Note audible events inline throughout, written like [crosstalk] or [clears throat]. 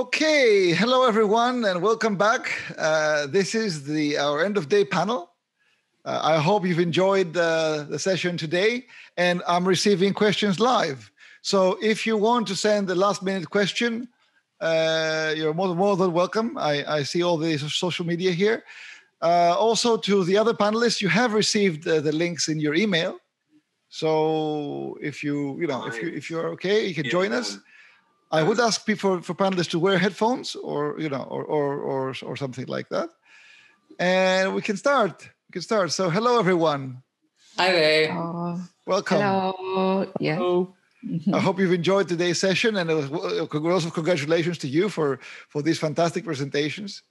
Okay, hello everyone, and welcome back. Uh, this is the our end of day panel. Uh, I hope you've enjoyed the, the session today, and I'm receiving questions live. So if you want to send the last minute question, uh, you're more, more than welcome. I, I see all the social media here. Uh, also, to the other panelists, you have received uh, the links in your email. So if you you know if you if you're okay, you can join us. I would ask people for panelists to wear headphones or you know or or or, or something like that, and we can start. We can start. So hello everyone. Hi there. Uh, Welcome. Hello. Yeah. Hello. I hope you've enjoyed today's session, and also congratulations to you for for these fantastic presentations.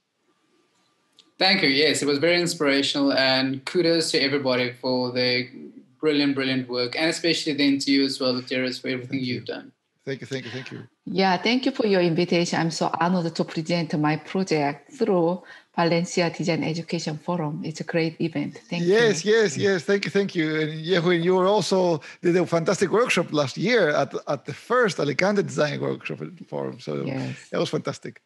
Thank you. Yes, it was very inspirational, and kudos to everybody for the brilliant, brilliant work, and especially then to you as well, the Darius, for everything Thank you've you. done. Thank you, thank you, thank you. Yeah, thank you for your invitation. I'm so honored to present my project through Valencia Design Education Forum. It's a great event. Thank yes, you. Yes, yes, yes. Thank you, thank you. And Yeohyun, you were also did a fantastic workshop last year at at the first Alicante Design Workshop Forum. So yes. it was fantastic.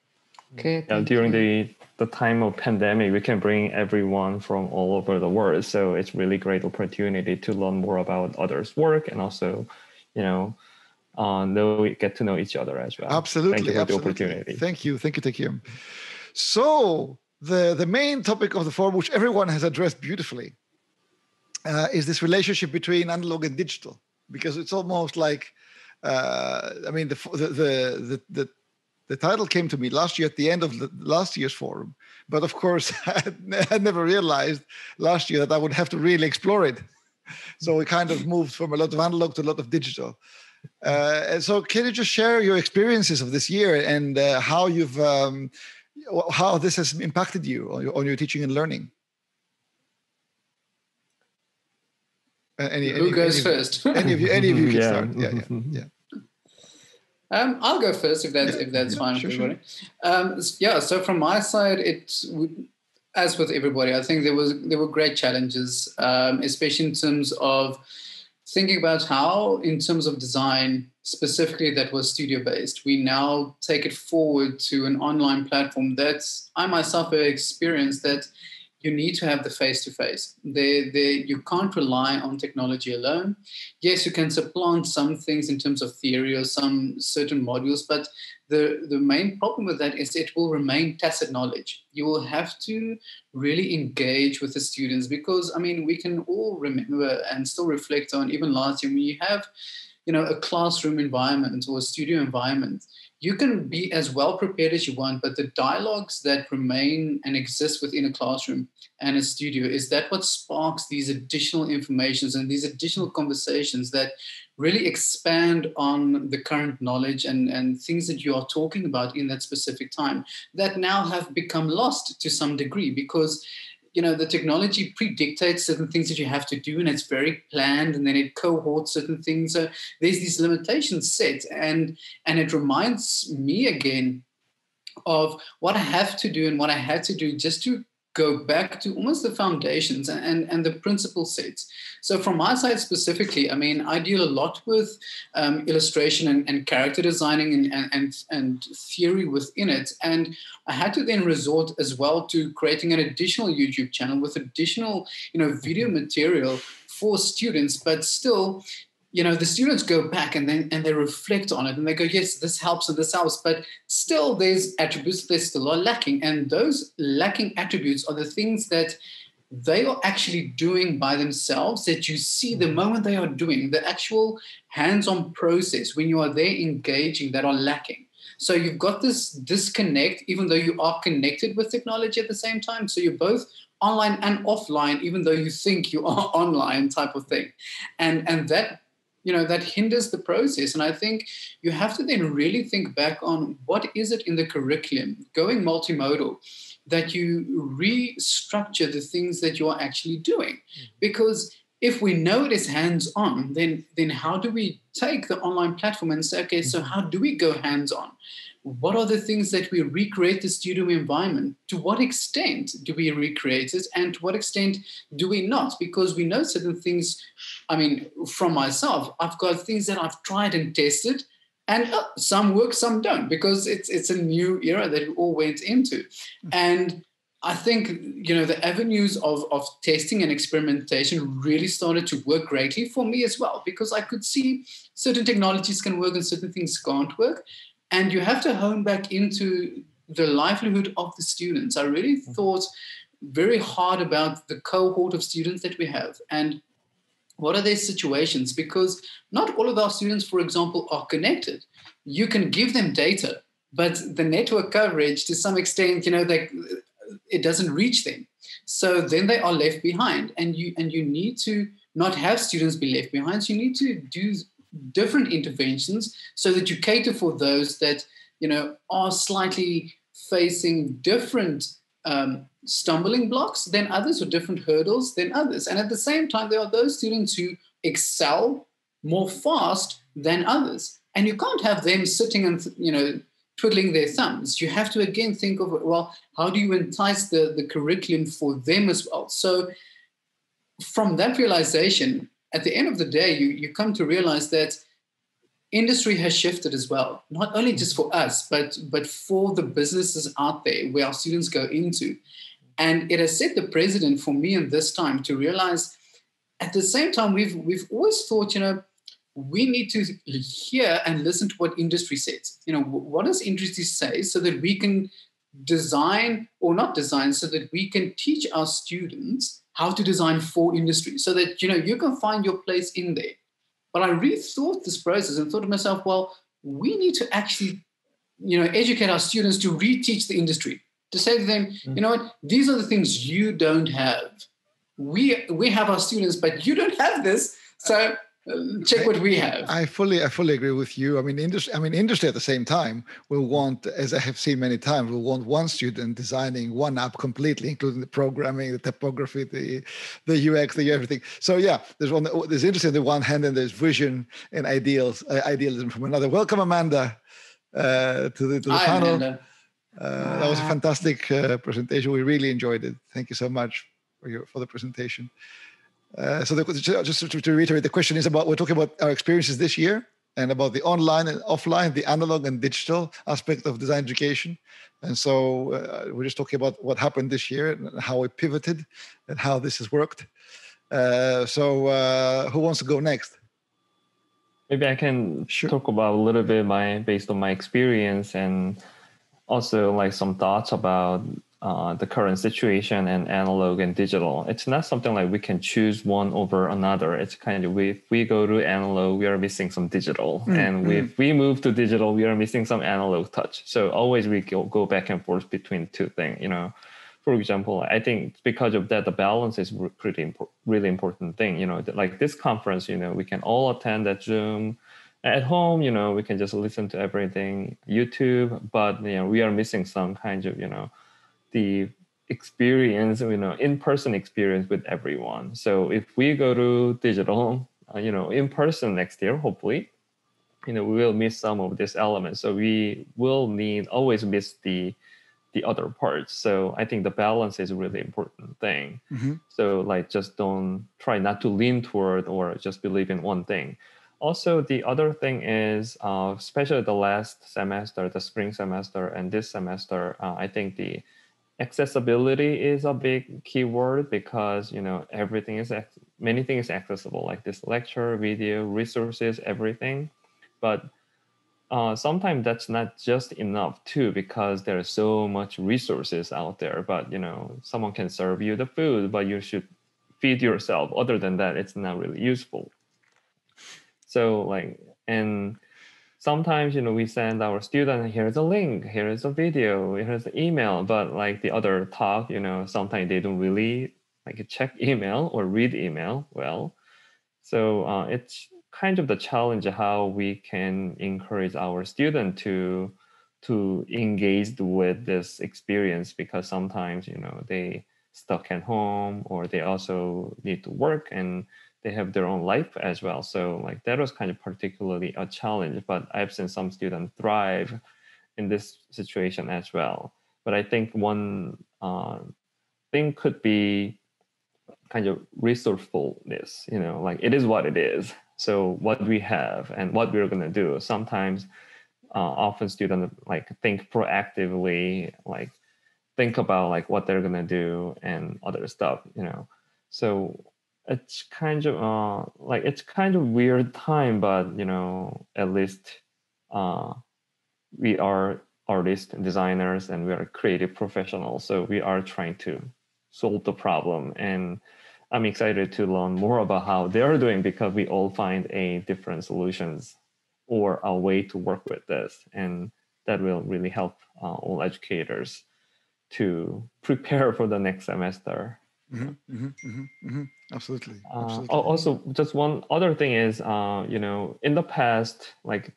Good. Yeah, during the the time of pandemic, we can bring everyone from all over the world. So it's really great opportunity to learn more about others' work and also, you know, uh, know get to know each other as well. Absolutely, Thank you for absolutely. the opportunity. Thank you, thank you, you. So the the main topic of the forum, which everyone has addressed beautifully, uh, is this relationship between analog and digital, because it's almost like, uh, I mean, the the the the, the title came to me last year at the end of the last year's forum, but of course [laughs] I never realized last year that I would have to really explore it. So we kind of moved from a lot of analog to a lot of digital. Uh, so, can you just share your experiences of this year and uh, how you've um, how this has impacted you on your, on your teaching and learning? Uh, any, Who any, goes any, first? [laughs] Any of you, any of you can Yeah. start. Yeah, yeah, [laughs] yeah. Um, I'll go first if that's Yeah, if that's yeah, fine sure, for sure. Um, yeah. So from my side, it would, as with everybody, I think there was there were great challenges, um, especially in terms of thinking about how, in terms of design specifically, that was studio based. We now take it forward to an online platform that's I myself have experienced that you need to have the face to face. You can't rely on technology alone. Yes, you can supplant some things in terms of theory or some certain modules, but the, the main problem with that is it will remain tacit knowledge. You will have to really engage with the students because, I mean, we can all remember and still reflect on even last year when you have, you know, a classroom environment or a studio environment you can be as well prepared as you want, but the dialogues that remain and exist within a classroom and a studio is that what sparks these additional informations and these additional conversations that really expand on the current knowledge and, and things that you are talking about in that specific time that now have become lost to some degree because you know the technology predictates certain things that you have to do and it's very planned and then it cohorts certain things. So there's these limitations set and and it reminds me again of what i have to do and what i had to do just to go back to almost the foundations and, and, and the principle sets. So from my side specifically, I mean, I deal a lot with um, illustration and, and character designing and, and, and, and theory within it. And I had to then resort as well to creating an additional YouTube channel with additional, you know, video material for students, but still you know the students go back and then and they reflect on it and they go yes this helps and this helps but still there's attributes that still are lacking and those lacking attributes are the things that they are actually doing by themselves that you see the mm. moment they are doing the actual hands-on process when you are there engaging that are lacking. So you've got this disconnect even though you are connected with technology at the same time so you're both online and offline even though you think you are [laughs] online type of thing. And and that you know that hinders the process. And i think you have to then really think back on what is it in the curriculum going multimodal that you restructure the things that you are actually doing. Mm. Because if we know it is hands on then then how do we take the online platform and say okay so mm-hmm. how do we go hands on what are the things that we recreate the studio environment? To what extent do we recreate it? And to what extent do we not? Because we know certain things i mean from myself i've got things that i've tried and tested and uh, some work some don't because it's it's a new era that we all went into. Mm-hmm. and i think you know the avenues of of testing and experimentation really started to work greatly for me as well because i could see certain technologies can work and certain things can't work and you have to hone back into the livelihood of the students. I really mm-hmm. thought very hard about the cohort of students that we have and what are their situations because not all of our students for example are connected. You can give them data but the network coverage to some extent you know that it doesn't reach them. So then they are left behind and you and you need to not have students be left behind. So you need to do different interventions so that you cater for those that you know are slightly facing different um, stumbling blocks than others or different hurdles than others. And at the same time, there are those students who excel more fast than others. And you can't have them sitting and, you know, twiddling their thumbs. You have to again think of, well, how do you entice the, the curriculum for them as well? So from that realization, at the end of the day, you, you come to realize that industry has shifted as well not only just for us but but for the businesses out there where our students go into. And it has set the precedent for me in this time to realize at the same time we've we've always thought you know we need to hear and listen to what industry says. You know what does industry say so that we can design or not design so that we can teach our students how to design for industry so that you know you can find your place in there but I rethought this process and thought to myself, well, we need to actually, you know, educate our students to reteach the industry, to say to them, mm-hmm. you know what, these are the things you don't have. We we have our students, but you don't have this. So check what we have. I fully, I fully agree with you. I mean, industry. I mean, industry at the same time will want, as I have seen many times, will want one student designing one app completely, including the programming, the typography, the the UX, the everything. So yeah, there's one. There's interest on the one hand, and there's vision and ideals, uh, idealism from another. Welcome, Amanda, uh, to the, to the Hi, panel. Uh, that was a fantastic uh, presentation. We really enjoyed it. Thank you so much for your for the presentation. Uh, so the, just to, to, reiterate, the question is about we're talking about our experiences this year and about the online and offline, the analog and digital aspect of design education. And so uh, we're just talking about what happened this year and how we pivoted and how this has worked. Uh, so uh, who wants to go next? Maybe I can sure. talk about a little bit my based on my experience and also like some thoughts about uh, the current situation and analog and digital. It's not something like we can choose one over another. It's kind of if we go to analog, we are missing some digital, mm, and mm. if we move to digital, we are missing some analog touch. So always we go, go back and forth between two things. You know, for example, I think because of that, the balance is pretty impo- really important thing. You know, like this conference, you know, we can all attend at Zoom at home you know we can just listen to everything youtube but you know we are missing some kind of you know the experience, you know, in-person experience with everyone. So if we go to digital, uh, you know, in person next year, hopefully, you know, we will miss some of this element. So we will need always miss the the other parts. So I think the balance is a really important thing. Mm-hmm. So like just don't try not to lean toward or just believe in one thing. Also, the other thing is, uh, especially the last semester, the spring semester, and this semester, uh, I think the accessibility is a big keyword because you know everything is many things accessible like this lecture video resources everything. But uh, sometimes that's not just enough too because there's so much resources out there. But you know someone can serve you the food but you should feed yourself. Other than that it's not really useful. So like and sometimes you know we send our student here's a link here's a video here's an email but like the other talk you know sometimes they don't really like check [laughs] email or read email well. So uh, it's kind of the challenge how we can encourage our student to to engage with this experience because sometimes you know they stuck at home or they also need to work and they have their own life as well. So like that was kind of particularly a challenge, but I've seen some students thrive in this situation as well. But I think one uh, thing could be kind of resourcefulness, you know, like it is what it is. So what we have and what we're gonna do. Sometimes, uh, often students like think proactively, like think about like what they're gonna do and other stuff. You know, so it's kind of uh, like it's kind of weird time, but you know, at least uh, we are artists designers and we are creative professionals. So we are trying to solve the problem. And I'm excited to learn more about how they are doing because we all find a different solutions or a way to work with this. And that will really help uh, all educators to prepare [laughs] for the next semester. Mm-hmm, mm-hmm, mm-hmm, Absolutely. Uh, also, just one other thing is, uh, you know, in the past, like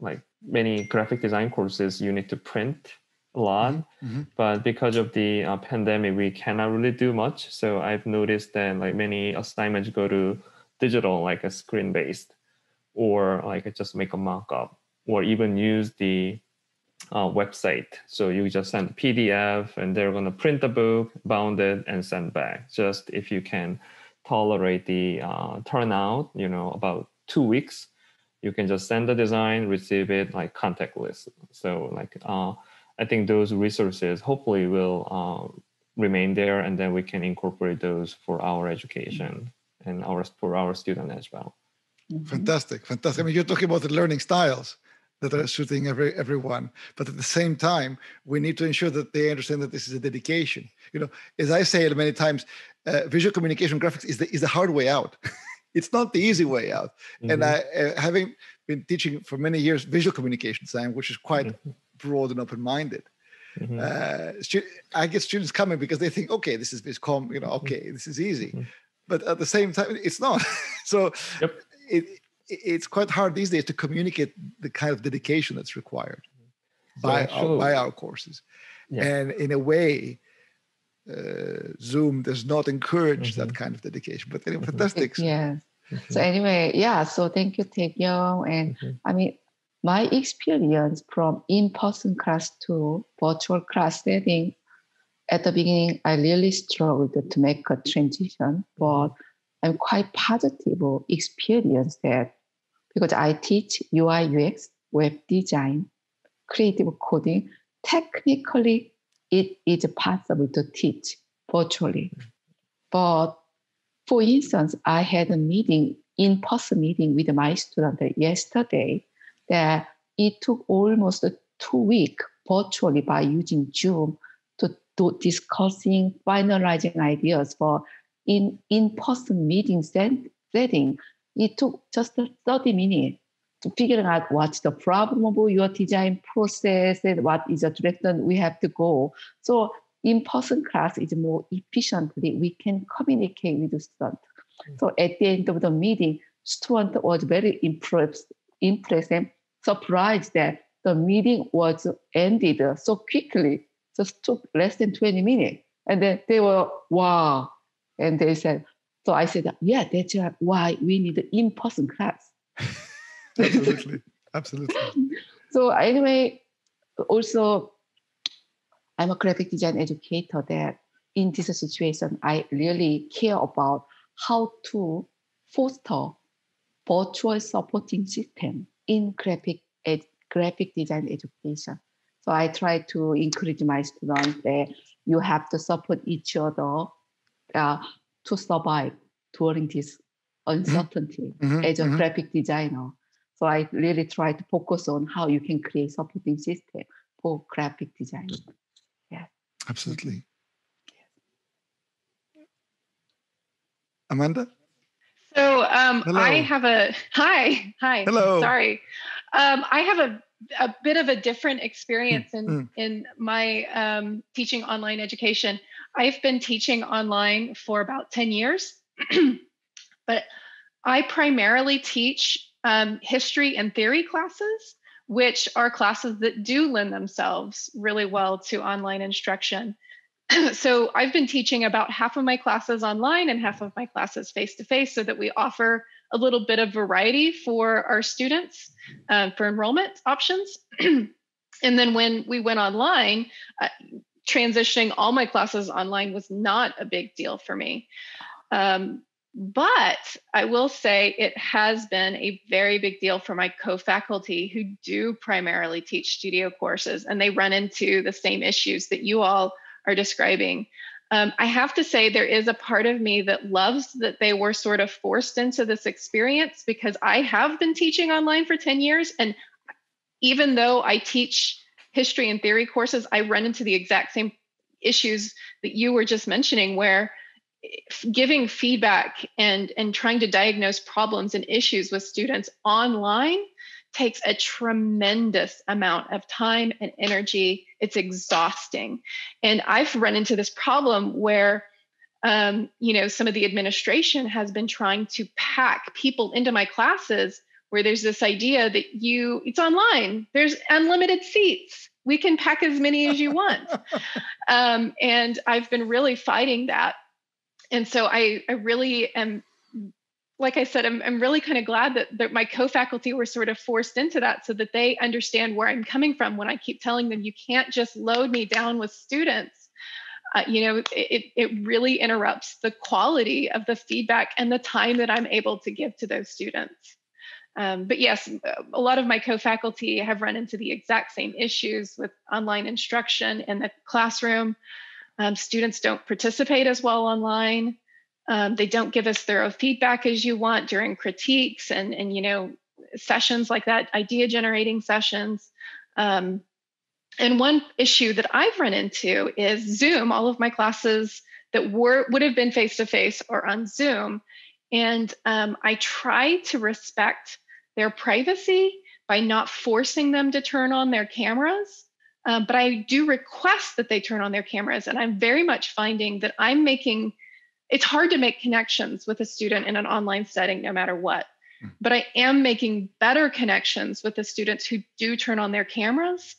like many graphic design courses, you need to print a lot. Mm-hmm. But because of the uh, pandemic, we cannot really do much. So I've noticed that like many assignments go to digital, like a screen based, or like just make a mock up, or even use the uh, website. So you just send PDF and they're going to print the book, bound it, and send back. Just if you can tolerate the uh, turnout, you know, about two weeks, you can just send the design, receive it like contactless. So like uh, I think those resources hopefully will uh, remain there, and then we can incorporate those for our education and our for our student as well. Mm-hmm. Fantastic, fantastic. I mean, you're talking about the learning styles that are suiting every everyone, but at the same time, we need to ensure that they understand that this is a dedication. You know, as I say it many times, uh, visual communication graphics is the is the hard way out. [laughs] it's not the easy way out. Mm-hmm. And I, uh, having been teaching for many years visual communication design, which is quite mm-hmm. broad and open-minded, mm-hmm. uh, stu- I get students coming because they think, okay, this is Viscom, you know, mm-hmm. okay, this is easy. Mm-hmm. But at the same time, it's not. [laughs] so yep. it, it's quite hard these days to communicate the kind of dedication that's required so by, our, by our courses. Yeah. And in a way, uh, Zoom does not encourage mm-hmm. that kind of dedication. But anyway, mm-hmm. fantastic. [laughs] Yeah. Mm-hmm. So anyway, yeah. So thank you, Taekyung. And mm-hmm. I mean, my experience from in-person class to virtual class setting, at the beginning, I really struggled to make a transition, but I'm quite positive experience that because I teach UI UX, web design, creative coding. Technically, it is possible to teach virtually. Mm. But for instance, I had a meeting, in-person meeting with my student yesterday that it took almost two weeks virtually by using Zoom to do discussing, finalizing ideas for in, in-person meeting setting. It took just 30 minutes to figure out what's the problem of your design process and what is the direction we have to go. So in-person class is more efficiently we can communicate with the student. Mm-hmm. So at the end of the meeting, student was very impressed, impressed and surprised that the meeting was ended so quickly, just took less than 20 minutes. And then they were, wow. And they said, so I said, yeah, that's why we need an in-person class. [laughs] absolutely. Absolutely. [laughs] So anyway also i'm a graphic design educator that in this situation i really care about how to foster virtual supporting system in graphic ed, graphic design education. So i try to encourage my students that you have to support each other uh, to survive during this uncertainty mm-hmm. as a mm-hmm. graphic designer so I really try to focus on how you can create supporting system for graphic design. Yeah. Absolutely. Amanda? So um, I have a [laughs] hi, hi. Hello. Sorry, um, I have a a bit of a different experience in mm. in my um, teaching online education. I've been teaching online for about ten years, [clears throat] but I primarily teach um, history and theory classes, which are classes that do lend themselves really well to online instruction. [clears throat] so I've been teaching about half of my classes online and half of my classes face to face so that we offer a little bit of variety for our students uh, for enrollment options. [clears throat] and then when we went online, uh, transitioning all my classes online was not a big deal for me. Um, but I will say it has been a very big deal for my co faculty who do primarily teach studio courses, and they run into the same issues that you all are describing. Um, I have to say, there is a part of me that loves that they were sort of forced into this experience because I have been teaching online for 10 years. And even though I teach history and theory courses, I run into the exact same issues that you were just mentioning, where giving feedback and and trying to diagnose problems and issues with students online takes a tremendous amount of time and energy. It's exhausting. And i've run into this problem where um, you know some of the administration has been trying to pack people into my classes where there's this idea that you it's online. There's unlimited seats. We can pack as many as you want. [laughs] Um, and i've been really fighting that. And so I, I really am like I said, I'm, I'm really kind of glad that, that my co-faculty were sort of forced into that so that they understand where I'm coming from when I keep telling them you can't just load me down with students. Uh, you know, it, it really interrupts the quality of the feedback and the time that I'm able to give to those students. Um, but yes, a lot of my co-faculty have run into the exact same issues with online instruction in the classroom. Um, students don't participate as well online. Um, they don't give us thorough feedback as you want during critiques and, and you know, sessions like that, idea generating sessions. Um, and one issue that I've run into is Zoom. All of my classes that were would have been face to face or on Zoom, and um, I try to respect their privacy by not forcing them to turn on their cameras. Um, but I do request that they turn on their cameras. And I'm very much finding that I'm making it's hard to make connections with a student in an online setting, no matter what. Hmm. But I am making better connections with the students who do turn on their cameras.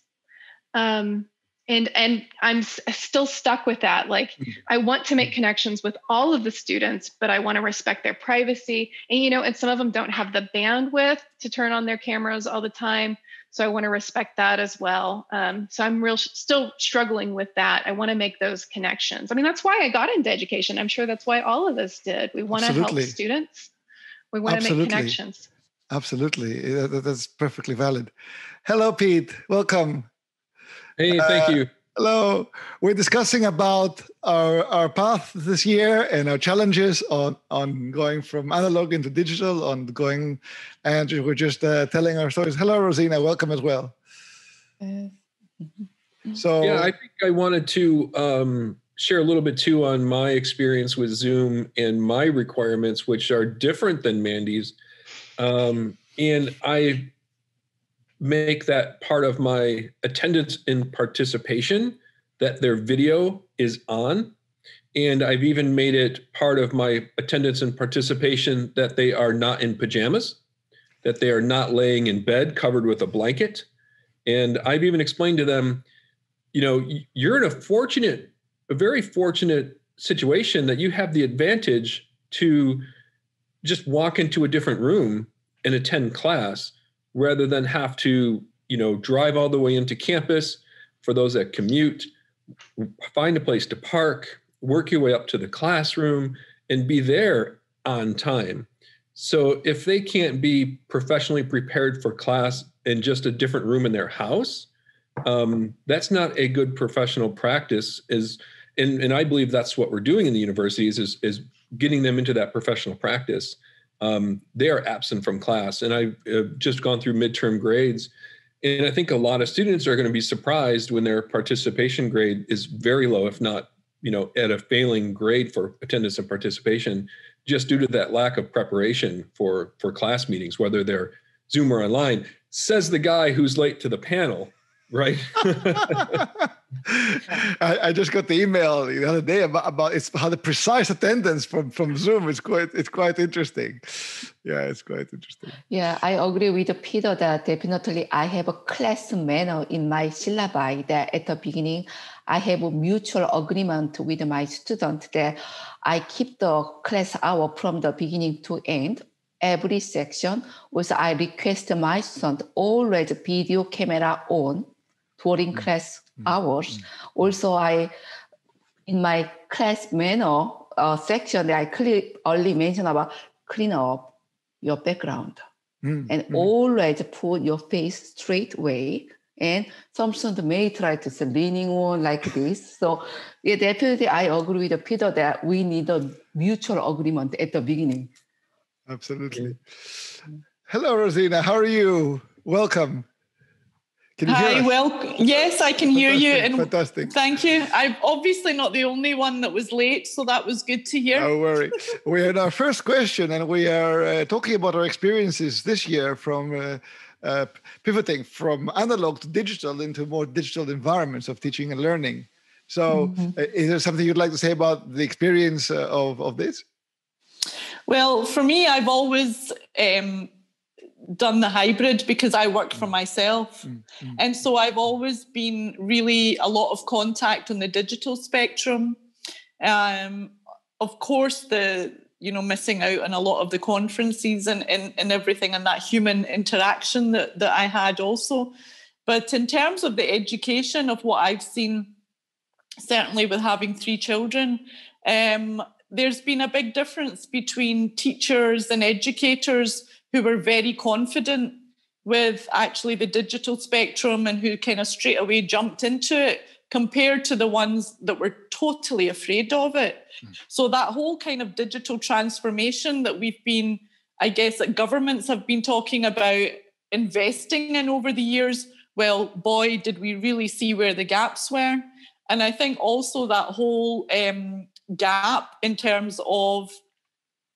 Um, and and i'm s- still stuck with that like hmm. i want to make connections with all of the students but i want to respect their privacy and you know and some of them don't have the bandwidth to turn on their cameras all the time so I want to respect that as well. Um, so I'm real still struggling with that. I want to make those connections. I mean, that's why I got into education. I'm sure that's why all of us did. We want Absolutely. to help students. We want Absolutely. to make connections. Absolutely, that's perfectly valid. Hello, Pete. Welcome. Hey, thank uh, you. Hello. We're discussing about our, our path this year and our challenges on, on going from analog into digital, on going, and we're just uh, telling our stories. Hello, Rosina. Welcome as well. So, yeah, I think I wanted to um, share a little bit too on my experience with Zoom and my requirements, which are different than Mandy's. Um, and I make that part of my attendance and participation that their video is on. And I've even made it part of my attendance and participation that they are not in pajamas, that they are not laying in bed covered with a blanket. And I've even explained to them, you know, you're in a fortunate, a very fortunate situation that you have the advantage to just walk into a different room and attend class rather than have to, you know, drive all the way into campus for those that commute, find a place to park, work your way up to the classroom, and be there on time. So if they can't be professionally prepared for class in just a different room in their house, um, that's not a good professional practice. Is and, and I believe that's what we're doing in the universities is is getting them into that professional practice um, they are absent from class. And I've uh, just gone through midterm grades. And I think a lot of students are going to be surprised when their participation grade is very low, if not, you know, at a failing grade for attendance and participation, just due to that lack of preparation for for class meetings, whether they're Zoom or online. Says the guy who's late to the panel right. [laughs] I, I, just got the email the other day about, about it's how the precise attendance from from zoom is quite it's quite interesting. Yeah it's quite interesting. Yeah i agree with peter that definitely i have a class manner in my syllabi that at the beginning i have a mutual agreement with my student that i keep the class hour from the beginning to end. Every section was i request my student always video camera on during mm. class mm. hours. Mm. Also, I, in my class manner, a section that I clear, early mentioned about clean up your background mm, and mm. always put your face straight way. And some students may try to say leaning on like this. So yeah, definitely I agree with Peter that we need a mutual agreement at the beginning. Absolutely. Hello, Rosina. How are you? Welcome. Can you Hi, well, yes, I can hear you. And fantastic. Thank you. I'm obviously not the only one that was late, so that was good to hear. Don't worry. [laughs] We're in our first question, and we are uh, talking about our experiences this year from uh, uh, pivoting from analog to digital into more digital environments of teaching and learning. So, mm-hmm. Uh, is there something you'd like to say about the experience uh, of, of this? Well, for me, I've always um, done the hybrid because I work for mm. myself. Mm-hmm. And so I've always been really a lot of contact on the digital spectrum. Um, of course, the you know missing out on a lot of the conferences and, and, and everything and that human interaction that, that I had also. But in terms of the education of what I've seen, certainly with having three children, um, there's been a big difference between teachers and educators who were very confident with actually the digital spectrum and who kind of straight away jumped into it compared to the ones that were totally afraid of it. Mm. So that whole kind of digital transformation that we've been, I guess, that governments have been talking about investing in over the years, well, boy, did we really see where the gaps were. And I think also that whole um, gap in terms of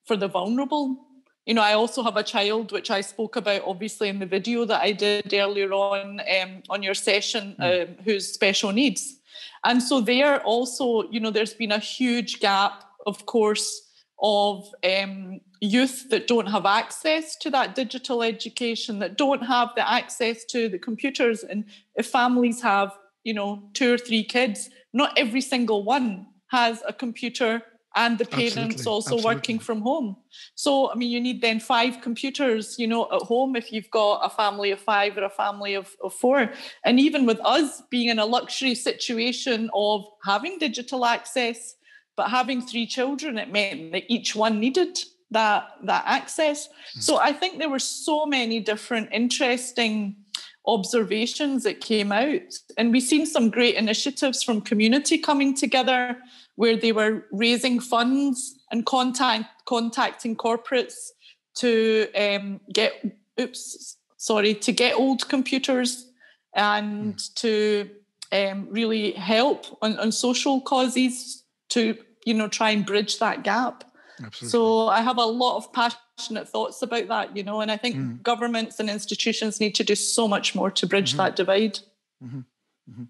for the vulnerable you know, I also have a child, which I spoke about obviously in the video that I did earlier on um, on your session, mm. um, who's special needs. And so there also, you know, there's been a huge gap, of course, of um, youth that don't have access to that digital education, that don't have the access to the computers. And if families have, you know, two or three kids, not every single one has a computer and the parents Absolutely. also Absolutely. working from home. So, I mean, you need then five computers, you know, at home if you've got a family of five or a family of, of four. And even with us being in a luxury situation of having digital access, but having three children, it meant that each one needed that that access. Mm. So I think there were so many different interesting observations that came out. And we've seen some great initiatives from community coming together where they were raising funds and contact, contacting corporates to um, get oops sorry to get old computers and mm. to um, really help on, on social causes to you know try and bridge that gap Absolutely. so i have a lot of passionate thoughts about that you know and i think mm. governments and institutions need to do so much more to bridge mm-hmm. that divide mm-hmm. Mm-hmm.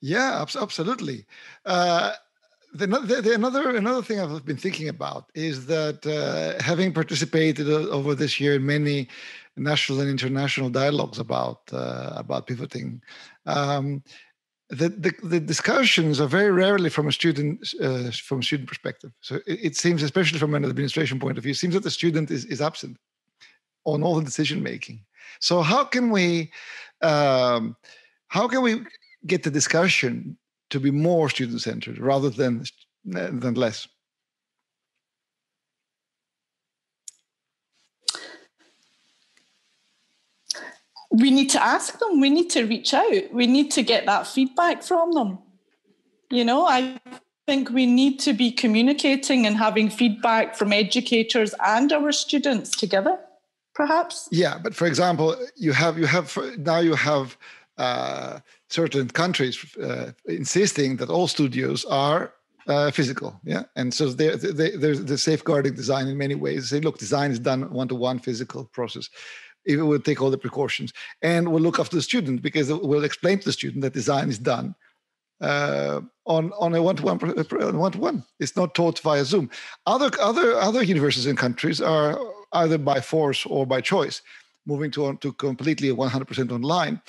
yeah absolutely uh, the, the, another another thing I've been thinking about is that uh, having participated over this year in many national and international dialogues about uh, about pivoting, um, the, the, the discussions are very rarely from a student uh, from a student perspective. So it, it, seems, especially from an administration point of view, it seems that the student is, is absent on all the decision making. So how can we um, how can we get the discussion to be more student centered rather than than less. We need to ask them. We need to reach out. We need to get that feedback from them. You know i think we need to be communicating and having feedback from educators and our students together perhaps. Yeah but for example you have you have now you have uh, certain countries uh, insisting that all studios are uh, physical yeah? And so they, they, there's the safeguarding design in many ways. Say look design is done one-to-one physical process. It will take all the precautions. And we'll look after the student because we'll explain to the student that design is done uh, on on a one-to-one one-to-one. It's not taught via zoom. Other other other universities and countries are either by force or by choice moving to to completely 100% online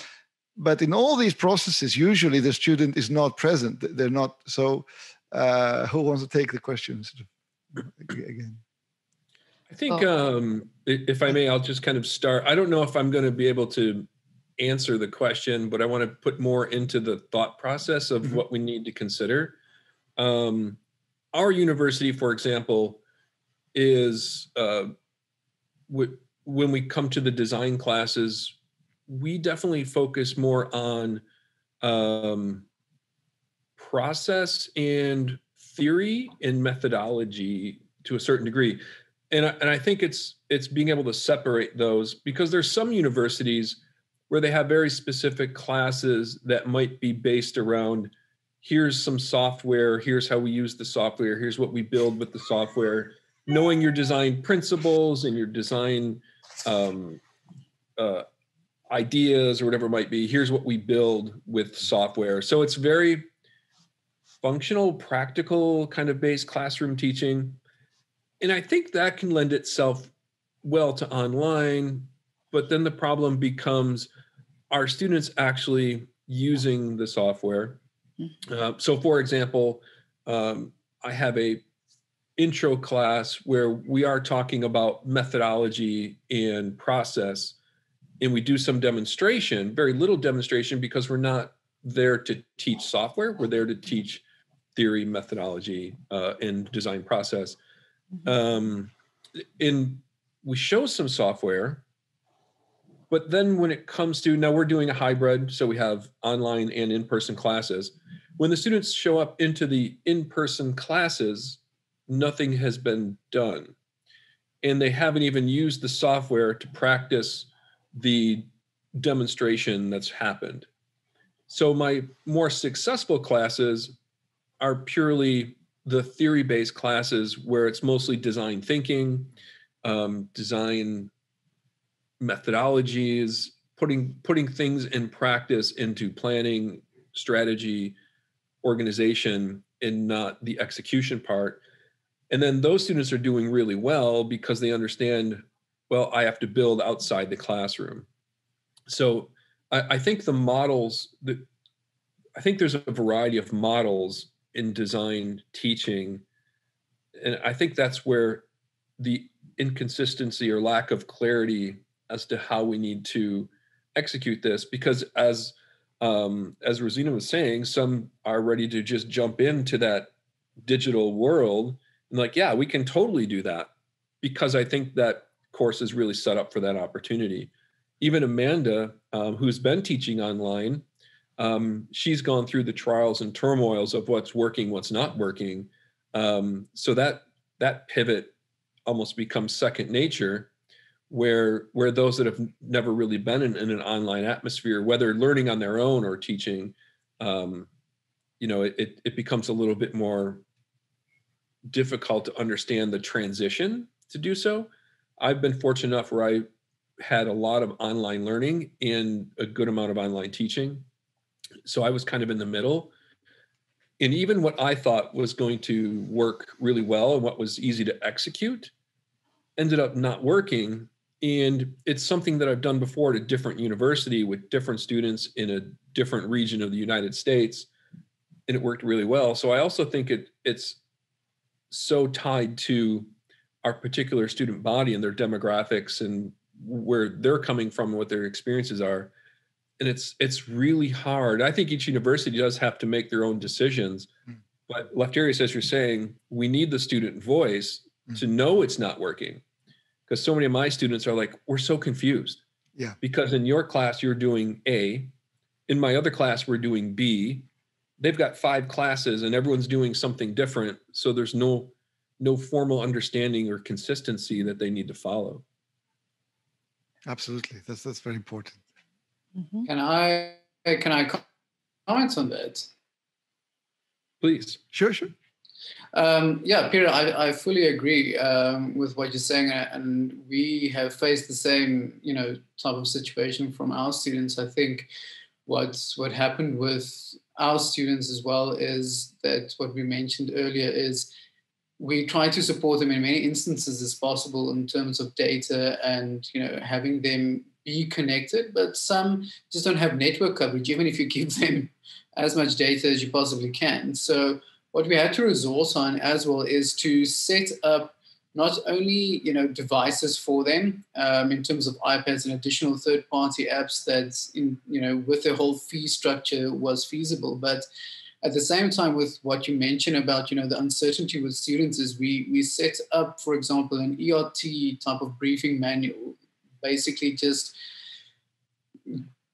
but in all these processes usually the student is not present they're not so uh, who wants to take the questions again i think oh. um, if i may i'll just kind of start i don't know if i'm going to be able to answer the question but i want to put more into the thought process of mm-hmm. what we need to consider um, our university, for example, is uh, when we come to the design classes, we definitely focus more on um, process and theory and methodology to a certain degree. And I, and I think it's it's being able to separate those because there's some universities where they have very specific classes that might be based around here's some software, here's how we use the software, here's what we build with the software, knowing your design principles and your design um, uh, ideas or whatever it might be. Here's what we build with software. So it's very functional, practical kind of based classroom teaching. And I think that can lend itself well to online. But then the problem becomes are students actually using the software? Mm-hmm. Uh, so, for example, um, I have a intro class where we are talking about methodology and process and we do some demonstration very little demonstration because we're not there to teach software we're there to teach theory methodology uh, and design process mm-hmm. um, and we show some software but then when it comes to now we're doing a hybrid so we have online and in-person classes when the students show up into the in-person classes nothing has been done. And they haven't even used the software to practice the demonstration that's happened. So my more successful classes are purely the theory based classes where it's mostly design thinking, um, design methodologies, putting putting things in practice into planning, strategy, organization, and not the execution part. And then those students are doing really well because they understand, well, I have to build outside the classroom. So I, I think the models that I think there's a variety of models in design teaching. And I think that's where the inconsistency or lack of clarity as to how we need to execute this because as um, as Rosina was saying, some are ready to just jump into that digital world and like, yeah, we can totally do that because I think that course is really set up for that opportunity. Even Amanda, um, who's been teaching online, um, she's gone through the trials and turmoils of what's working, what's not working. Um, so that that pivot almost becomes second nature, where where those that have never really been in, in an online atmosphere, whether learning on their own or teaching, um, you know, it, it becomes a little bit more difficult to understand the transition to do so. I've been fortunate enough where I had a lot of online learning and a good amount of online teaching. So I was kind of in the middle. And even what I thought was going to work really well and what was easy to execute ended up not working. And it's something that I've done before at a different university with different students in a different region of the United States. And it worked really well. So I also think it it's so tied to our particular student body and their demographics and where they're coming from and what their experiences are. And it's it's really hard. I think each university does have to make their own decisions. Mm. but Lefteris as you're saying we need the student voice mm. to know it's not working. Because so many of my students are like we're so confused. Yeah. Because in your class you're doing a. In my other class we're doing b. They've got five classes and everyone's doing something different. So there's no no formal understanding or consistency that they need to follow. Absolutely. That's that's very important. Mm-hmm. can i can i comment on that? Please. Sure sure. Um, yeah, Peter, I, I fully agree um, with what you're saying, and we have faced the same, you know, type of situation from our students. I think what what happened with our students as well is that what we mentioned earlier is we try to support them in many instances as possible in terms of data and you know having them be connected but some just don't have network coverage even if you give [laughs] them as much data as you possibly can. So what we had to resource on as well is to set up not only you know devices for them um, in terms of iPads and additional third-party apps that in you know with the whole fee structure was feasible, but at the same time with what you mentioned about you know the uncertainty with students is we we set up for example an ert type of briefing manual basically just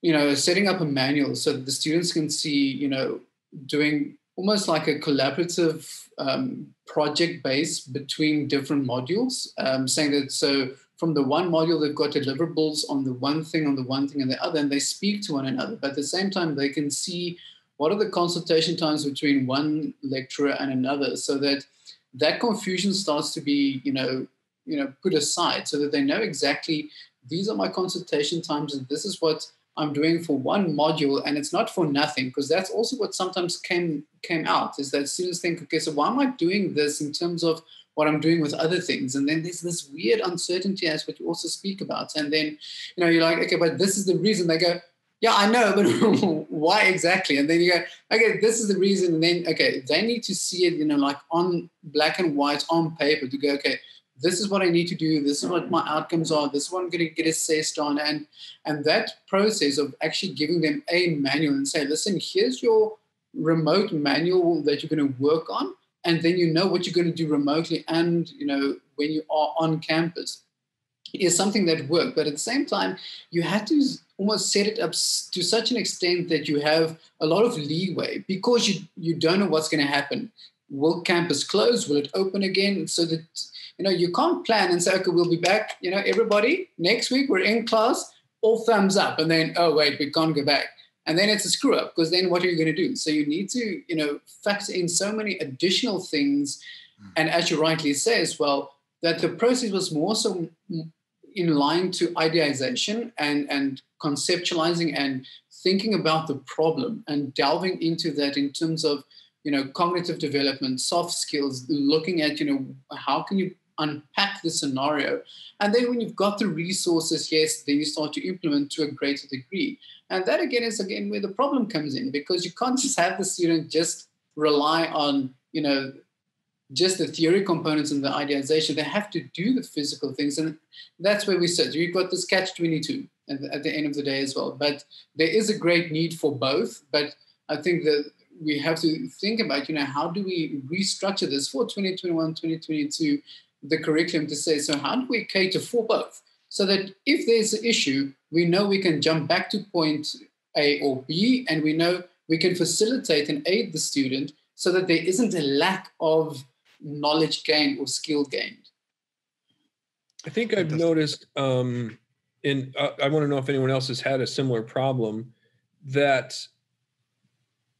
you know setting up a manual so that the students can see you know doing almost like a collaborative um, project base between different modules um, saying that so from the one module they've got deliverables on the one thing on the one thing and the other and they speak to one another but at the same time they can see what are the consultation times between one lecturer and another so that that confusion starts to be you know you know put aside so that they know exactly these are my consultation times and this is what i'm doing for one module and it's not for nothing because that's also what sometimes came came out is that students think okay so why am i doing this in terms of what I'm doing with other things. And then there's this weird uncertainty as what you also speak about. And then, you know, you're like, okay, but this is the reason they go, yeah, I know, but [laughs] why exactly? And then you go, okay, this is the reason. And then, okay, they need to see it, you know, like on black and white on paper to go, okay, this is what I need to do. This is what my outcomes are. This is what I'm going to get assessed on. And, and that process of actually giving them a manual and say, listen, here's your remote manual that you're going to work on. And then you know what you're going to do remotely and, you know, when you are on campus is something that worked. But at the same time, you had to almost set it up to such an extent that you have a lot of leeway because you you don't know what's going to happen. Will campus close? Will it open again? So that you know you can't plan and say, okay, we'll be back. You know, everybody next week we're in class, all thumbs up, and then oh wait, we can't go back. And then it's a screw up because then what are you going to do? So you need to, you know, factor in so many additional things. Mm. And as you rightly say as well, that the process was more so in line to ideation and, and conceptualizing and thinking about the problem and delving into that in terms of you know cognitive development soft skills looking at you know how can you unpack the scenario? And then when you've got the resources yes then you start to implement to a greater degree. And that again is again where the problem comes in because you can't [laughs] just have the student just rely on you know just the theory components and the idealization. They have to do the physical things. And that's where we sit. You've got this catch 22 at the, at the end of the day as well. But there is a great need for both. But I think that we have to think about, you know, how do we restructure this for 2021, 2022, the curriculum to say, so how do we cater for both? So that if there's an issue, we know we can jump back to point A or B, and we know we can facilitate and aid the student so that there isn't a lack of knowledge gained or skill gained? I think I've noticed, um, and uh, I want to know if anyone else has had a similar problem, that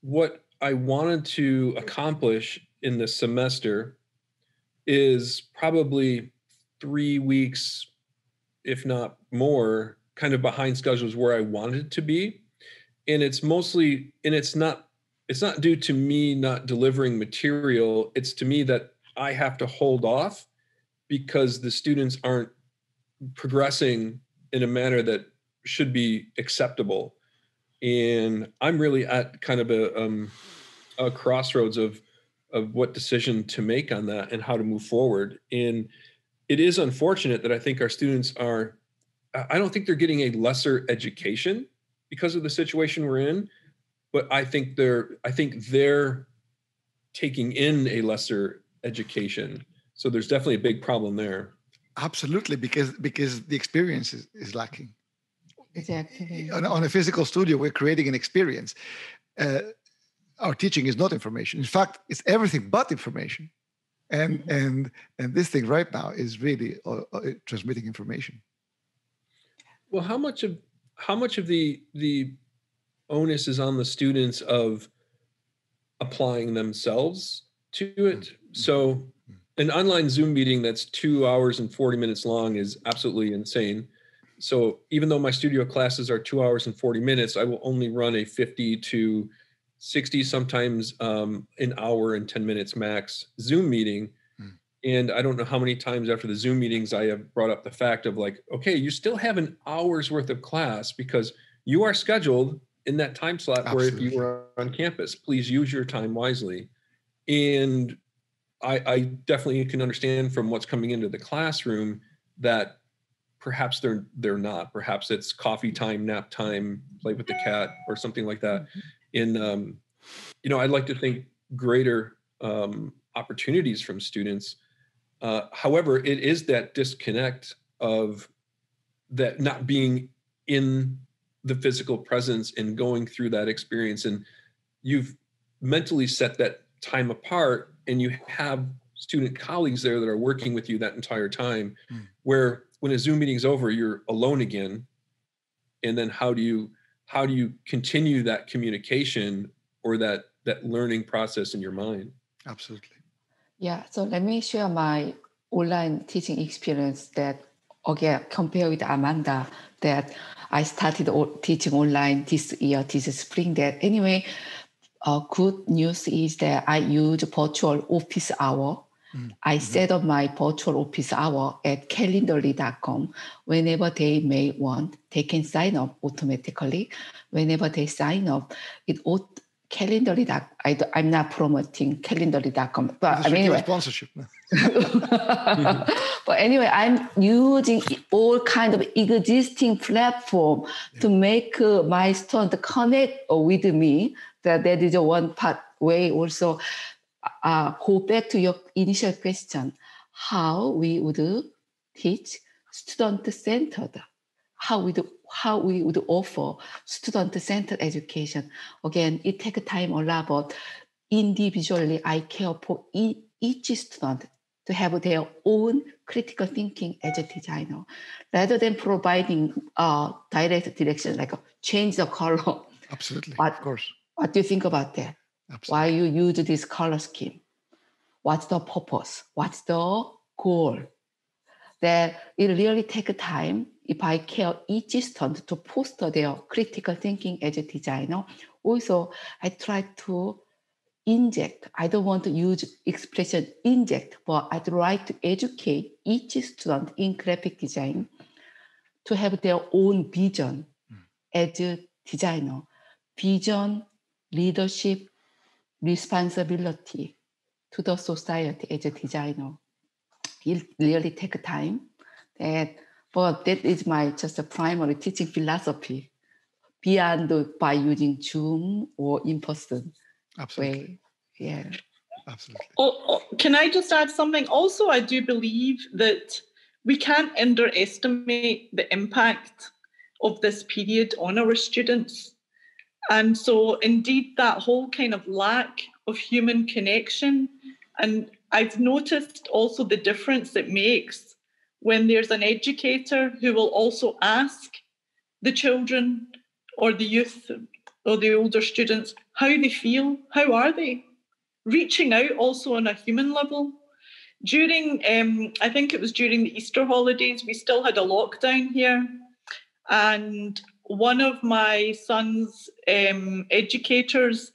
what I wanted to accomplish in the semester is probably three weeks, if not more, kind of behind schedules where I wanted to be. And it's mostly, and it's not it's not due to me not delivering material. It's to me that i have to hold off because the students aren't progressing in a manner that should be acceptable. And i'm really at kind of a, um, a crossroads of of what decision to make on that and how to move forward. And it is unfortunate that i think our students are i don't think they're getting a lesser education because of the situation we're in but I think they're I think they're taking in a lesser education. So there's definitely a big problem there. Absolutely, because because the experience is, is lacking. Exactly. On, on, a physical studio, we're creating an experience. Uh, our teaching is not information. In fact, it's everything but information. And mm-hmm. and and this thing right now is really uh, uh, transmitting information. Well, how much of how much of the the onus is on the students of applying themselves to it. Mm-hmm. So an online Zoom meeting that's two hours and 40 minutes long is absolutely insane. So even though my studio classes are two hours and 40 minutes, I will only run a 50 to 60, sometimes um, an hour and 10 minutes max Zoom meeting. Mm. And I don't know how many times after the Zoom meetings I have brought up the fact of like, okay, you still have an hour's worth of class because you are scheduled in that time slot Absolutely. where if you were on campus, please use your time wisely. And I, I definitely can understand from what's coming into the classroom that perhaps they're they're not. Perhaps it's coffee time, nap time, play with the cat, or something like that. Mm-hmm. In um, you know, I'd like to think greater um, opportunities from students. Uh, however, it is that disconnect of that not being in the physical presence and going through that experience. And you've mentally set that time apart and you have student colleagues there that are working with you that entire time mm. where when a zoom meeting is over you're alone again and then how do you how do you continue that communication or that that learning process in your mind absolutely yeah so let me share my online teaching experience that again compare with amanda that i started teaching online this year this spring that anyway uh, good news is that i use virtual office hour Mm-hmm. I set up my virtual office hour at calendly.com. Whenever they may want, they can sign up automatically. Whenever they sign up, it Calendly. I, I'm not promoting Calendly.com, but I mean, anyway. sponsorship. [laughs] but anyway, I'm using all kind of existing platform yeah. to make uh, my student connect with me. That that is one part way also uh, go back to your initial question, how we would teach student-centered, how we do, how we would offer student-centered education. Again, it takes time a lot, but individually, I care for each student to have their own critical thinking as a designer, rather than providing uh, direct direction like change the color. Absolutely, what, of course. What do you think about that? Absolutely. Why you use this color scheme? What's the purpose? What's the goal? That it really takes time if I care each student to foster their critical thinking as a designer. Also, I try to inject. I don't want to use expression inject, but I'd like to educate each student in graphic design to have their own vision mm. as a designer. Vision, leadership, responsibility to the society as a designer. It really take time. That, but that is my just a primary teaching philosophy beyond by using Zoom or in person Absolutely. way. Yeah. Absolutely. Oh, oh, can I just add something? Also, I do believe that we can't underestimate the impact of this period on our students. And so, indeed, that whole kind of lack of human connection. And I've noticed also the difference it makes when there's an educator who will also ask the children or the youth or the older students how they feel, how are they? Reaching out also on a human level. During, um, I think it was during the Easter holidays, we still had a lockdown here. And one of my son's um, educators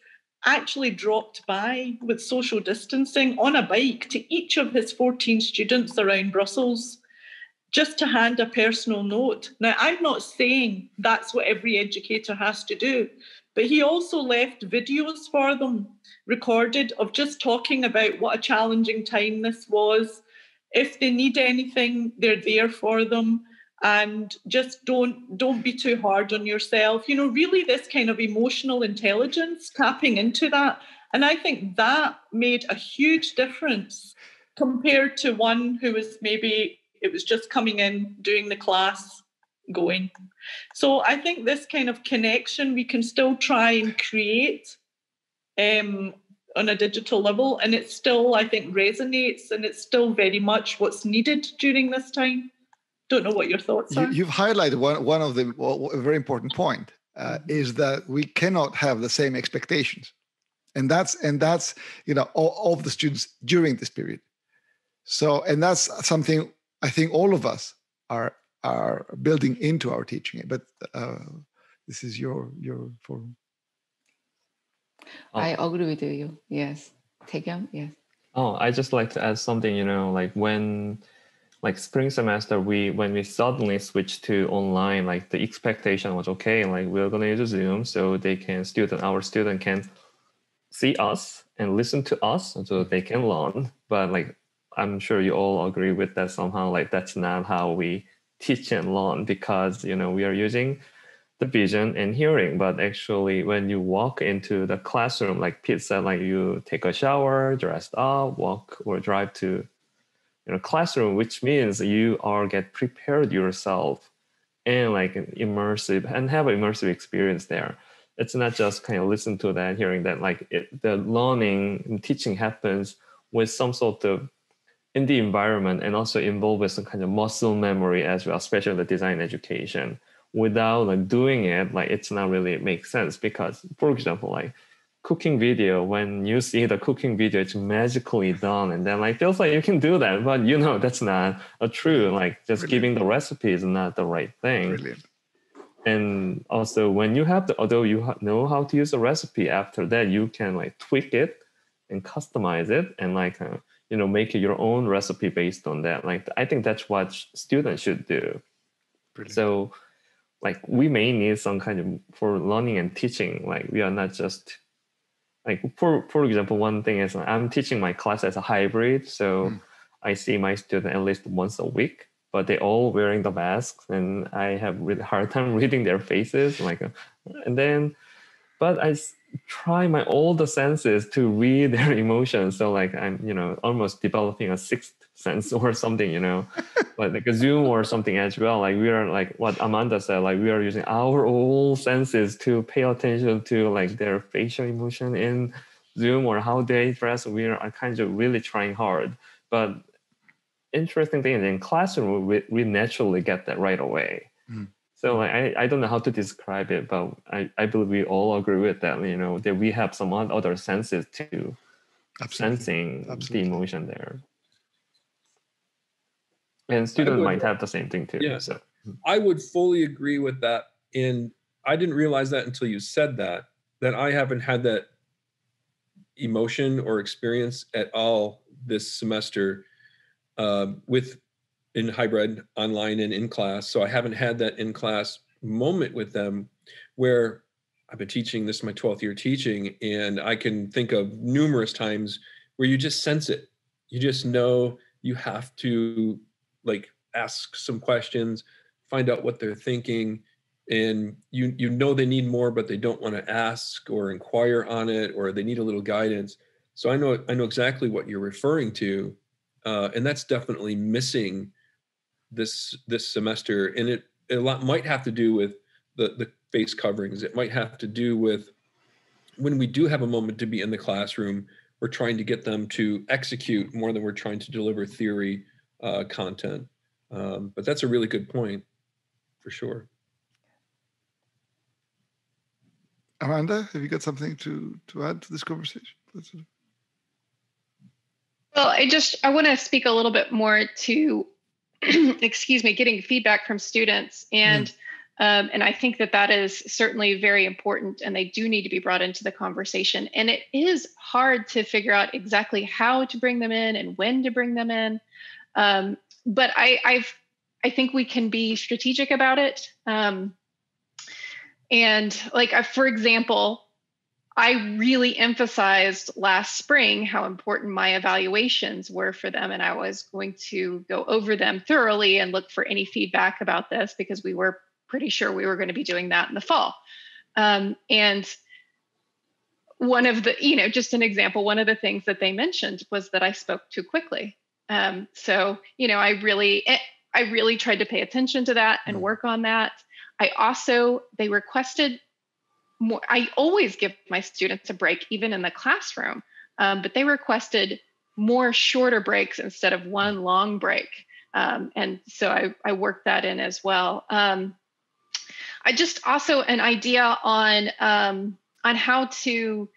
actually dropped by with social distancing on a bike to each of his 14 students around Brussels just to hand a personal note. Now, I'm not saying that's what every educator has to do, but he also left videos for them recorded of just talking about what a challenging time this was. If they need anything, they're there for them and just don't don't be too hard on yourself you know really this kind of emotional intelligence tapping into that and i think that made a huge difference compared to one who was maybe it was just coming in doing the class going so i think this kind of connection we can still try and create um, on a digital level and it still i think resonates and it's still very much what's needed during this time don't know what your thoughts are. You, have highlighted one, one of the well, a very important point uh, mm-hmm. is that we cannot have the same expectations, and that's and that's you know all, of the students during this period. So and that's something I think all of us are are building into our teaching. But uh, this is your your forum. Oh. I agree with you. Yes, take him. Yes. Oh, I just like to add something. You know, like when like spring semester we when we suddenly switched to online like the expectation was okay like we're going to use zoom so they can student our student can see us and listen to us so they can learn but like i'm sure you all agree with that somehow like that's not how we teach and learn because you know we are using the vision and hearing. But actually, when you walk into the classroom, like Pete said, like you take a shower, dressed up, walk or drive to you know classroom, which means you are get prepared yourself and like immersive and have an immersive experience there. It's not just kind of listen to that, hearing that. Like it, the learning and teaching happens with some sort of in the environment and also involved with some kind of muscle memory as well, especially the design education without like doing it like it's not really make sense because for example like cooking video when you see the cooking video it's magically done and then like feels like you can do that but you know that's not a true like just Brilliant. giving the recipe is not the right thing Brilliant. and also when you have the although you know how to use a recipe after that you can like tweak it and customize it and like uh, you know make your own recipe based on that like i think that's what students should do Brilliant. so like we may need some kind of for learning and teaching like we are not just like for for example one thing is i'm teaching my class as a hybrid so mm. i see my student at least once a week but they all wearing the masks and i have really hard time [laughs] reading their faces like and then but i try my all the senses to read their [laughs] emotions so like i'm you know almost developing a sixth sense or something, you know, [laughs] like, like a Zoom or something as well. Like we are like what Amanda said, like we are using our all senses to pay attention to like their facial emotion in Zoom or how they dress. We are kind of really trying hard. But interesting thing is in classroom, we, we naturally get that right away. So I, I don't know how to describe it, but I, I believe we all agree with that, you know, that we have some other senses to Absolutely. sensing Absolutely. the emotion there and students would, might have the same thing too yeah so i would fully agree with that and i didn't realize that until you said that that i haven't had that emotion or experience at all this semester uh, with in hybrid online and in class so i haven't had that in class moment with them where i've been teaching this is my 12th year teaching and i can think of numerous times where you just sense it you just know you have to like ask some questions, find out what they're thinking, and you you know they need more, but they don't want to ask or inquire on it, or they need a little guidance. So I know I know exactly what you're referring to, uh, and that's definitely missing this this semester. And it, it a lot might have to do with the the face coverings. It might have to do with when we do have a moment to be in the classroom, we're trying to get them to execute more than we're trying to deliver theory uh, content. Um, but that's a really good point for sure. Amanda, have you got something to, to add to this conversation? Well, I just I want to speak a little bit more to, [clears throat] excuse me, getting feedback from students, and mm. um, and I think that that is certainly very important, and they do need to be brought into the conversation. And it is hard to figure out exactly how to bring them in and when to bring them in. Um, but I, I've, I think we can be strategic about it. Um, and like, uh, for example, I really emphasized last spring how important my evaluations were for them. And I was going to go over them thoroughly and look for any feedback about this because we were pretty sure we were going to be doing that in the fall. Um, and one of the, you know, just an example, one of the things that they mentioned was that I spoke too quickly. Um, so, you know, I really, eh, I really tried to pay attention to that and mm. work on that. I also, they requested more. I always give my students a break, even in the classroom, um, but they requested more shorter breaks instead of one long break. Um, and so I, I worked that in as well. Um, I just also an idea on um, on how to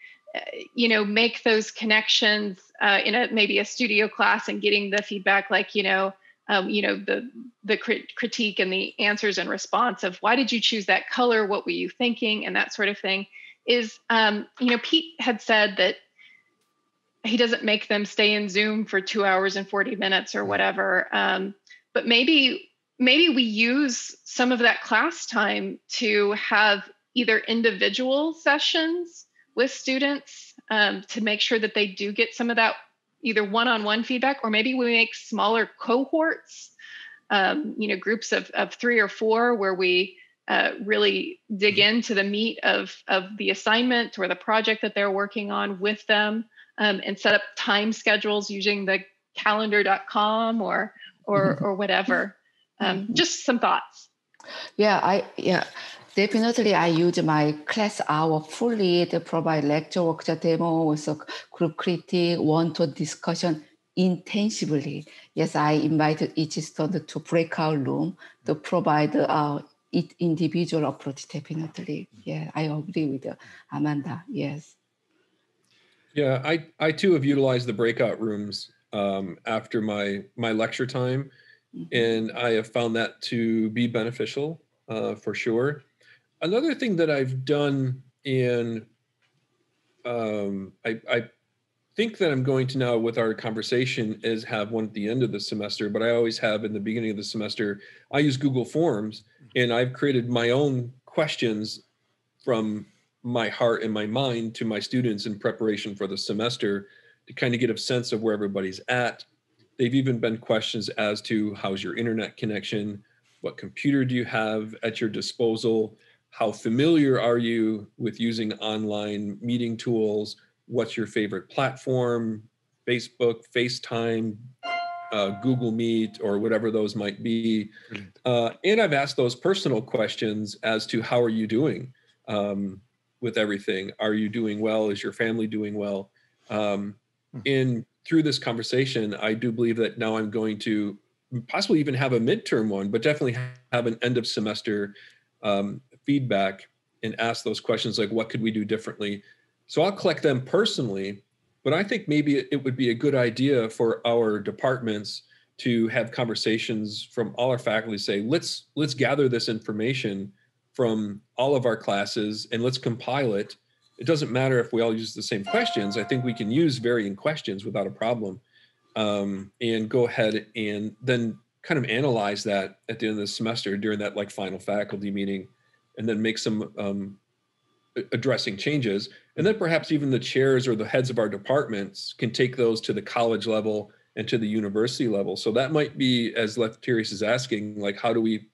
you know make those connections uh, in a maybe a studio class and getting the feedback like you know um, you know the the crit- critique and the answers and response of why did you choose that color? What were you thinking? And that sort of thing is um, you know pete had said that he doesn't make them stay in zoom for two hours and 40 minutes or whatever um, but maybe maybe we use some of that class time to have either individual sessions with students um, to make sure that they do get some of that either one-on-one feedback or maybe we make smaller cohorts um, you know groups of, of three or four where we uh, really dig mm-hmm. into the meat of of the assignment or the project that they're working on with them um, and set up time schedules using the calendly.com or or mm-hmm. or whatever um, mm-hmm. just some thoughts yeah i yeah definitely i use my class hour fully. To provide lecture workshop demo also group critique one-to-one discussion intensively. Yes i invited each student to breakout room to provide uh, individual approach definitely. Yeah i agree with amanda. Yes. Yeah i i too have utilized the breakout rooms um, after my my lecture time mm-hmm. and i have found that to be beneficial uh, for sure another thing that i've done in um, I, I think that i'm going to now with our conversation is have one at the end of the semester but i always have in the beginning of the semester i use google forms and I've created my own questions from my heart and my mind to my students in preparation for the semester to kind of get a sense of where everybody's at. They've even been questions as to how's your internet connection? What computer do you have at your disposal? How familiar are you with using online meeting tools? What's your favorite platform? Facebook, FaceTime, uh, Google Meet or whatever those might be. Uh, and I've asked those personal questions as to how are you doing um, with everything? Are you doing well? Is your family doing well? Um, hmm. and through this conversation, I do believe that now I'm going to possibly even have a midterm one, but definitely have an end of semester um, feedback and ask those questions like, what could we do differently? So I'll collect them personally but I think maybe it would be a good idea for our departments to have conversations from all our faculty say let's let's gather this information from all of our classes and let's compile it. It doesn't matter if we all use the same questions. I think we can use varying questions without a problem um, and go ahead and then kind of analyze that at the end of the semester during that like final faculty meeting and then make some um, addressing changes. And then perhaps even the chairs or the heads of our departments can take those to the college level and to the university level. So that might be as Lefteris is asking like how do we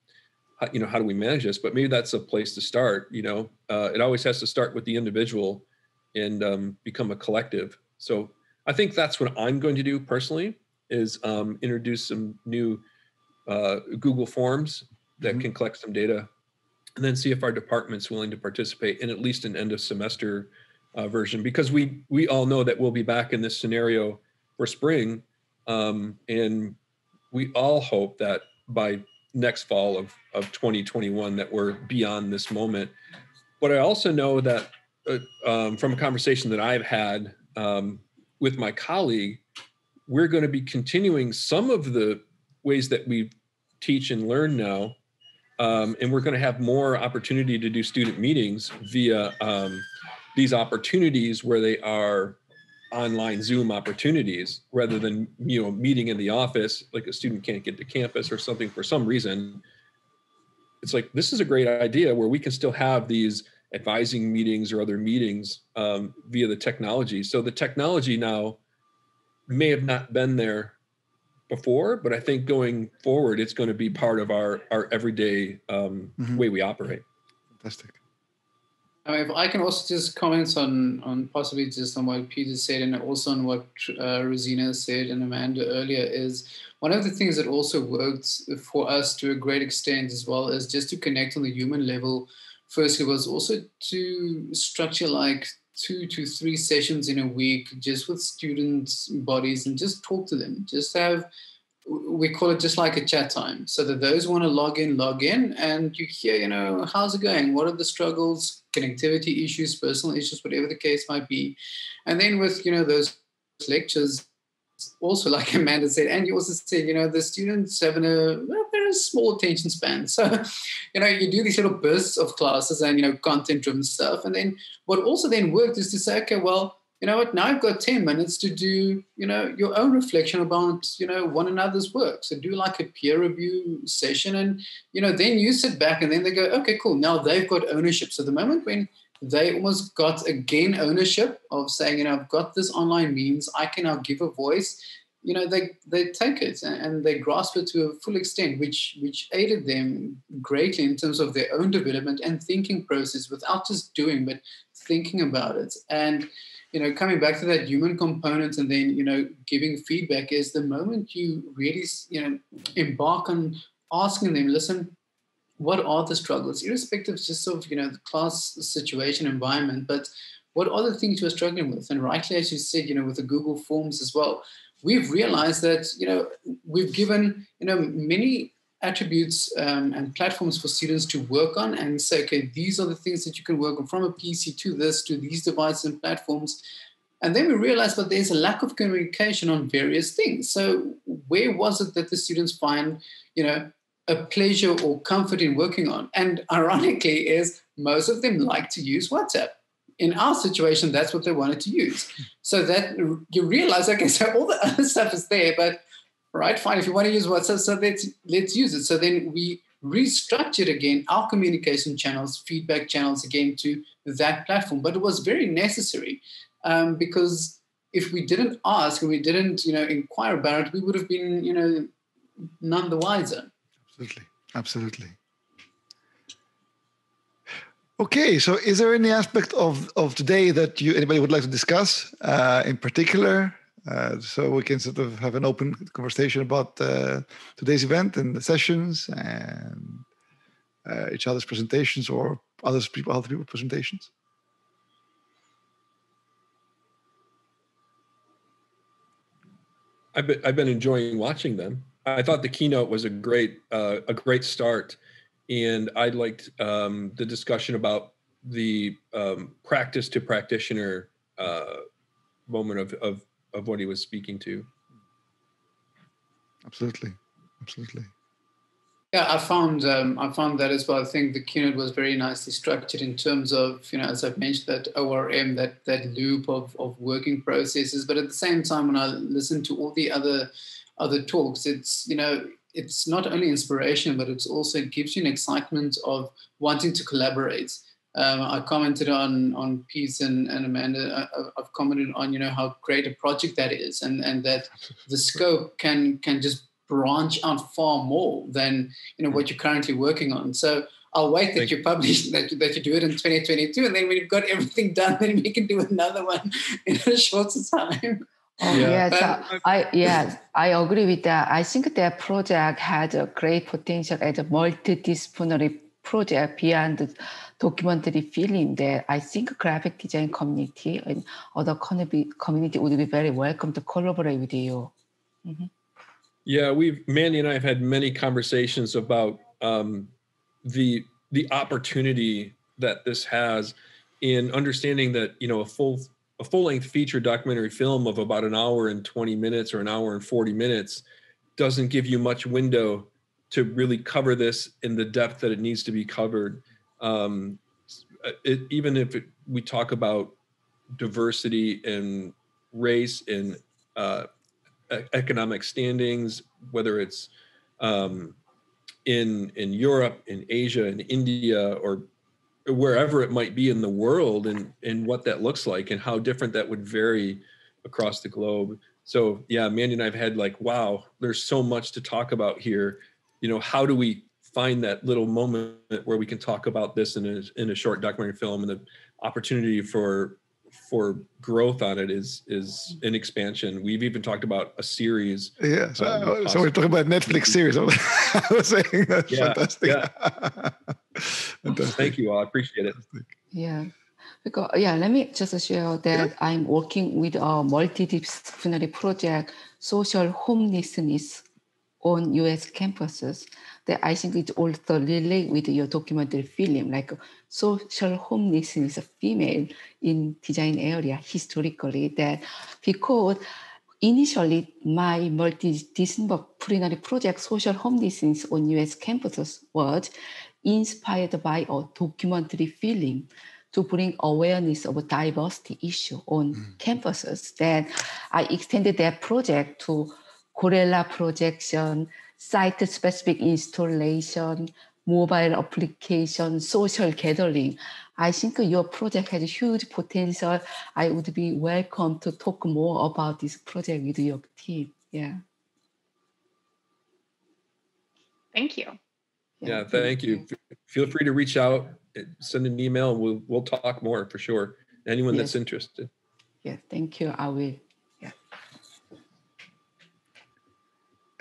you know how do we manage this? But maybe that's a place to start you know? Uh, it always has to start with the individual and um, become a collective. So i think that's what i'm going to do personally is um, introduce some new uh, google forms that mm-hmm. can collect some data and then see if our department's willing to participate in at least an end of semester uh, version because we we all know that we'll be back in this scenario for spring um, and we all hope that by next fall of, of 2021 that we're beyond this moment. But i also know that uh, um, from a conversation that i've had um, with my colleague we're going to be continuing some of the ways that we teach and learn now um, and we're going to have more opportunity to do student meetings via um, these opportunities where they are online Zoom opportunities rather than you know meeting in the office like a student can't get to campus or something for some reason. It's like this is a great idea where we can still have these advising meetings or other meetings um, via the technology. So the technology now may have not been there before, but I think going forward, it's going to be part of our our everyday um, mm-hmm. way we operate. Fantastic. I mean, if I can also just comment on on possibly just on what Peter said and also on what uh, Rosina said and Amanda earlier is one of the things that also worked for us to a great extent as well as just to connect on the human level. Firstly, was also to structure like two to three sessions in a week just with students bodies and just talk to them. Just have we call it just like a chat time. So that those want to log in log in and you hear you know how's it going? What are the struggles? Connectivity issues personal issues whatever the case might be. And then with you know those lectures also like [laughs] Amanda said, and you also said, you know, the students have a, very small attention span. [laughs] So, you know, you do these little bursts of classes and, you know, content driven stuff. And then what also then worked is to say, okay, well, you know what, now I've got 10 minutes to do, you know, your own reflection about, you know, one another's work. So do like a peer review session and, you know, then you sit back and then they go, okay, cool. Now they've got ownership. So the moment when they almost got again ownership of saying, you know, I've got this online means, I can now give a voice. you know they they take it and they grasp it to a full extent which which aided them greatly in terms of their own development and thinking process without just doing but thinking about it and you know coming back to that human component and then you know giving feedback is the moment you really you know embark on asking them listen what are the struggles irrespective just of you know the class situation environment but what are the things you're struggling with? And rightly as you said you know with the google forms as well we've realized that you know we've given you know many attributes um, and platforms for students to work on and say okay these are the things that you can work on from a pc to this to these devices and platforms. And then we realized that there's a lack of communication on various things. So where was it that the students find you know a pleasure or comfort in working on and ironically is most of them like to use whatsapp in our situation, that's what they wanted to use. So that you realize, okay, [laughs] so all the other stuff is there, but right, fine. If you want to use WhatsApp, so let's let's use it. So then we restructured again our communication channels, feedback channels again to that platform. But it was very necessary um, because if we didn't ask and we didn't, you know, inquire about it, we would have been, you know, none the wiser. Absolutely, absolutely. Okay, so is there any aspect of, of today that you anybody would like to discuss uh, in particular? Uh, so we can sort of have an open conversation about uh, today's event and the sessions and uh, each other's presentations or others people other people presentations. I've been I've been enjoying watching them. I thought the keynote was a great uh, a great start and I liked um, the discussion about the um, practice to practitioner uh, moment of, of of what he was speaking to. Absolutely, absolutely. Yeah, I found um, I found that as well. I think the keynote was very nicely structured in terms of you know as I've mentioned that ORM that that loop of of working processes. But at the same time, when I listened to all the other other talks, it's you know it's not only inspiration, but it's also it gives you an excitement of wanting to collaborate. Um, I commented on on Pete and, and Amanda. I, I've commented on you know how great a project that is, and and that the scope can can just branch out far more than you know mm. what you're currently working on. So I'll wait that you publish [laughs] that you, that you do it in 2022, and then when you've got everything [laughs] done, then we can do another one [laughs] in a shorter time. Oh, yeah. yes, I yes, I agree with that. I think that project had a great potential as a multidisciplinary project beyond the documentary film that I think graphic design community and other community would be very welcome to collaborate with you. Mm-hmm. Yeah, we've Mandy and I have had many conversations about um, the the opportunity that this has in understanding that you know a full a full length feature documentary film of about an hour and 20 minutes or an hour and 40 minutes doesn't give you much window to really cover this in the depth that it needs to be covered. Um, it, even if it, we talk about diversity and race and uh, economic standings, whether it's um, in in Europe, in Asia, in India, or wherever it might be in the world and and what that looks like and how different that would vary across the globe. So yeah mandy and i've had like wow there's so much to talk about here. You know how do we find that little moment where we can talk about this in a, in a short documentary film and the opportunity for for growth on it is is an expansion. We've even talked about a series. Yeah, so, um, so we're talking about Netflix series. [laughs] I was saying that's yeah, fantastic. Yeah. [laughs] fantastic. Thank you all. I appreciate it. Yeah. Because yeah, let me just share that yeah. I'm working with a multidisciplinary project, social homelessness on US campuses that I think it also relate with your documentary film, like social homelessness of female in design area historically that because initially my multidisciplinary project social homelessness on US campuses was inspired by a documentary film to bring awareness of a diversity issue on mm. campuses. Then I extended that project to Guerrilla projection, site-specific installation, mobile application, social gathering. I think your project has huge potential. I would be welcome to talk more about this project with your team. Yeah. Thank you. Yeah, yeah thank you. Feel free to reach out, send an email. We'll we'll talk more for sure. Anyone yes. that's interested. Yeah, thank you. I will. Yeah.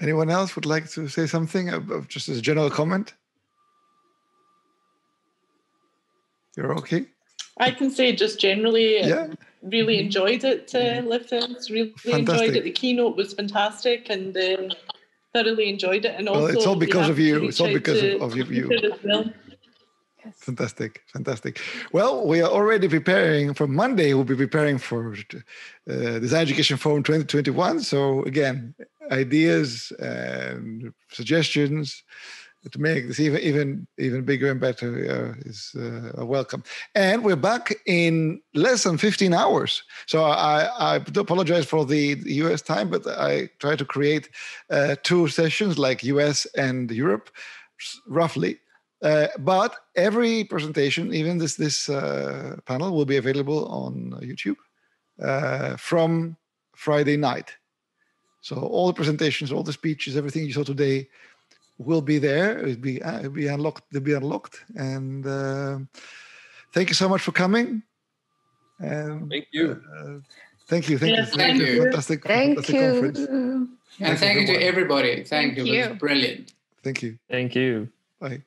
Anyone else would like to say something, of just as a general comment? You're okay. I can say just generally, yeah. really enjoyed it, uh, Lefteris. Really fantastic. enjoyed it. The keynote was fantastic and uh, thoroughly enjoyed it. And also, well, it's all because of you. It's all because of, of you. Well. Yes. Fantastic, fantastic. Well, we are already preparing for Monday. We'll be preparing for uh, Design Education Forum 2021. So again, ideas and suggestions to make this even even even bigger and better uh, is uh, welcome. And we're back in less than 15 hours. So I, I apologize for the, the US time, but I try to create uh, two sessions like US and Europe, roughly. Uh, but every presentation, even this this uh, panel, will be available on YouTube uh, from Friday night. So all the presentations, all the speeches, everything you saw today will be there. It'll be uh, it'll be unlocked. They'll be unlocked. And uh, thank you so much for coming. And, thank you. Uh, thank you. Thank yes, you. Thank, you. Fantastic. Thank fantastic you. Conference. And thank, thank you to everybody. Thank, thank you. you. It was brilliant. Thank you. Thank you. Bye.